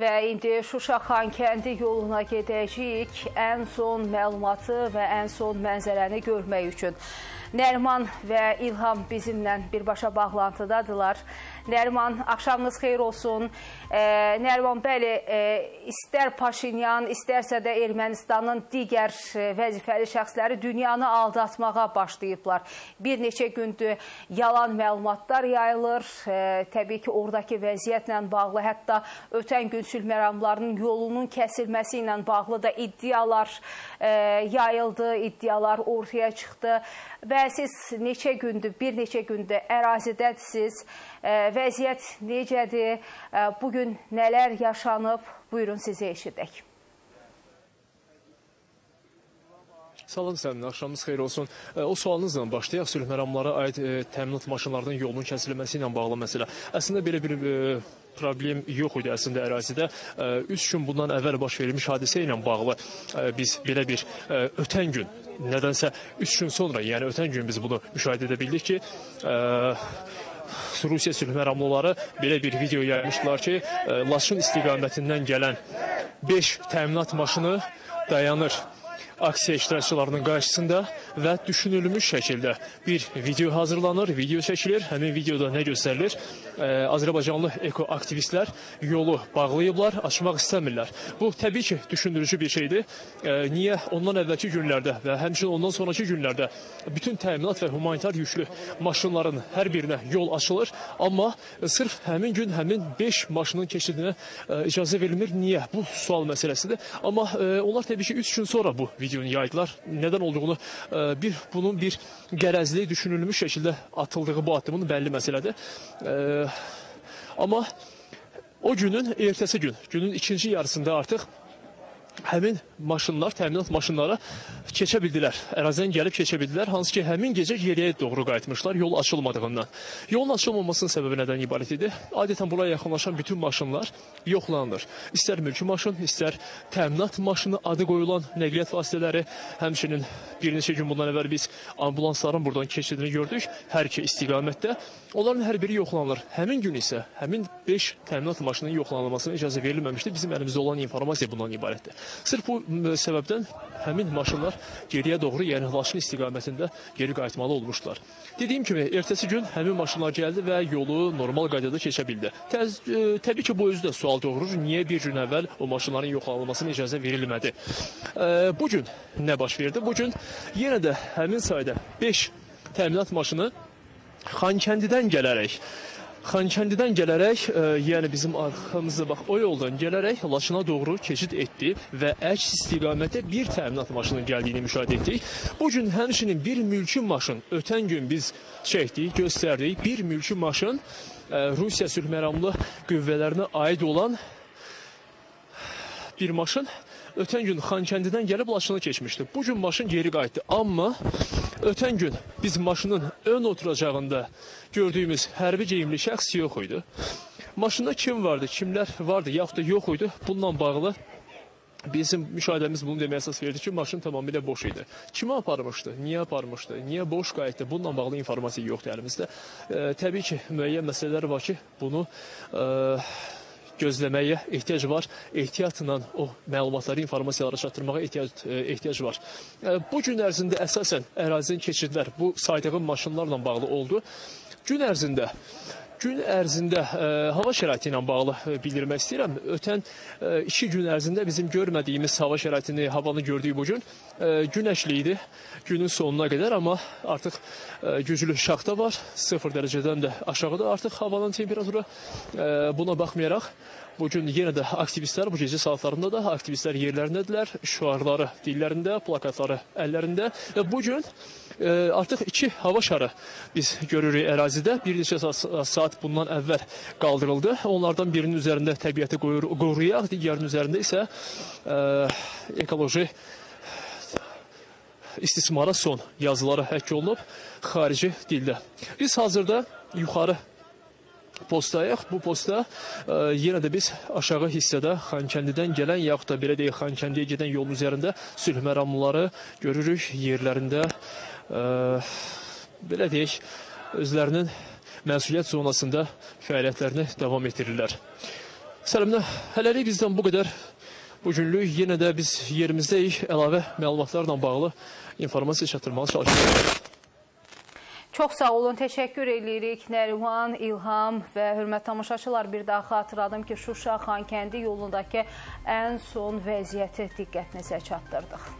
Və indi Şuşa Xankəndi yoluna gedəcəyik ən son məlumatı və ən son mənzərəni görmək üçün. Nəriman və İlham bizimlə birbaşa bağlantıdadılar. Nəriman, axşamınız xeyir olsun. E, Nəriman, bəli, e, istər Paşinyan, istərsə də Ermənistanın digər e, vəzifəli şəxsləri dünyanı aldatmağa başlayıblar. Bir neçə gündür yalan məlumatlar yayılır. E, təbii ki, oradakı vəziyyətlə bağlı, hətta ötən gün sülh məramlarının yolunun kəsilməsi ilə bağlı da iddialar e, yayıldı, iddialar ortaya çıxdı və siz neçə gündür, bir neçə gündür ərazidədsiniz. Vəziyyət necədir? Bugün nələr yaşanıb? Buyurun sizi eşidək. Salam sənin, axşamınız xeyir olsun. O sualınızla başlayaq. Sülh məramlara aid təminat maşınlarının yolunun kəsilməsi ilə bağlı məsələ. Əslində belə bir problem yox idi əslində ərazidə. 3 gün bundan əvvəl baş verilmiş hadisə ilə bağlı biz belə bir ötən gün nədənsə 3 gün sonra, yəni ötən gün biz bunu müşahidə edə bildik ki, Rusiya sülh məramlıları belə bir video yaymışdılar ki, Laçın istiqamətindən gələn 5 təminat maşını dayanır aksiya iştirakçılarının qarşısında və düşünülmüş şəkildə bir video hazırlanır, video çəkilir. Həmin videoda nə göstərilir? Ə, Azərbaycanlı ekoaktivistlər yolu bağlayıblar, açmaq istəmirlər. Bu təbii ki, düşündürücü bir şeydir. Ə, niyə ondan əvvəlki günlərdə və həmçinin ondan sonraki günlərdə bütün təminat və humanitar yüklü maşınların hər birinə yol açılır, amma sırf həmin gün həmin 5 maşının keçidinə ə, icazə verilmir. Niyə? Bu sual məsələsidir. Amma ə, onlar təbii ki, 3 gün sonra bu videonu yaydılar. Nədən olduğunu e, bir bunun bir qərəzli düşünülmüş şəkildə atıldığı bu addımın bəlli məsələdir. E, amma o günün ertəsi gün, günün ikinci yarısında artıq həmin maşınlar, təminat maşınları keçə bildilər. Ərazidən gəlib keçə bildilər. Hansı ki, həmin gecə geriyə doğru qayıtmışlar yol açılmadığından. Yolun açılmamasının səbəbi nədən ibarət idi? Adətən buraya yaxınlaşan bütün maşınlar yoxlanılır. İstər mülki maşın, istər təminat maşını adı qoyulan nəqliyyat vasitələri, həmçinin bir neçə gün bundan əvvəl biz ambulansların buradan keçidini gördük. Hər iki istiqamətdə. Onların hər biri yoxlanılır. Həmin gün isə həmin 5 təminat maşınının yoxlanılmasına icazə verilməmişdi. Bizim əlimizdə olan informasiya bundan ibarətdir. Sırf bu səbəbdən həmin maşınlar geriyə doğru, yəni Laçın istiqamətində geri qayıtmalı olmuşlar. Dediyim kimi, ertəsi gün həmin maşınlar gəldi və yolu normal qaydada keçə bildi. Təz, e, təbii ki, bu özü də sual doğurur. Niyə bir gün əvvəl o maşınların yoxlanılmasına icazə verilmədi? E, bu gün nə baş verdi? Bu gün yenə də həmin sayda 5 təminat maşını Xankəndidən gələrək Xankəndidən gələrək, e, yəni bizim arxamızda bax o yoldan gələrək Laçına doğru keçid etdi və əks istiqamətdə bir təminat maşının gəldiyini müşahidə etdik. Bu gün həmçinin bir mülki maşın ötən gün biz çəkdik, göstərdik. Bir mülki maşın e, Rusiya sülh məramlı qüvvələrinə aid olan bir maşın ötən gün Xankəndidən gəlib Laçına keçmişdi. Bu gün maşın geri qayıtdı. Amma ötən gün biz maşının ön oturacağında gördüyümüz hərbi geyimli şəxs yox idi. Maşında kim vardı, kimlər vardı, yaxud da yox idi. Bununla bağlı Bizim müşahidəmiz bunu deməyə əsas verdi ki, maşın tamamilə boş idi. Kimə aparmışdı, niyə aparmışdı, niyə boş qayıtdı, bununla bağlı informasiya yoxdur əlimizdə. E, təbii ki, müəyyən məsələlər var ki, bunu e, gözləməyə ehtiyac var. Ehtiyatla o məlumatları, informasiyaları çatdırmağa ehtiyac e, ehtiyac var. E, bu gün ərzində əsasən ərazidən keçidlər bu saydığım maşınlarla bağlı oldu. Gün ərzində Gün ərzində e, hava şəraiti ilə bağlı bildirmək istəyirəm. Ötən ə, iki gün ərzində bizim görmədiyimiz hava şəraitini, havanı gördük bu gün. Ə, günəşli idi günün sonuna qədər, amma artıq güclü şaxta var. 0 dərəcədən də aşağıda artıq havanın temperaturu. Buna baxmayaraq Bu gün yenə də aktivistlər bu gecə saatlarında da aktivistlər yerlərindədirlər. Şüarları dillərində, plakatları əllərində bu gün e, artıq iki hava şarı biz görürük ərazidə. Bir neçə saat bundan əvvəl qaldırıldı. Onlardan birinin üzərində təbiəti qoruyaq, digərinin üzərində isə e, ekoloji istismara son yazıları həkk olunub xarici dildə. Biz hazırda yuxarı postdayıq. Bu postda ə, e, yenə də biz aşağı hissədə Xankəndidən gələn yaxud da belə deyək Xankəndiyə gedən yolun üzərində sülh məramlıları görürük yerlərində ə, e, belə deyək özlərinin məsuliyyət zonasında fəaliyyətlərini davam etdirirlər. Səlimlə, hələlik bizdən bu qədər. Bugünlük yenə də biz yerimizdəyik. Əlavə məlumatlarla bağlı informasiya çatdırmağa çalışacağıq. Çox sağ olun, təşəkkür edirik Nəriman, İlham və hörmət tamaşaçılar. Bir daha xatırladım ki, Şuşa Xankəndi yolundakı ən son vəziyyəti diqqətinizə çatdırdıq.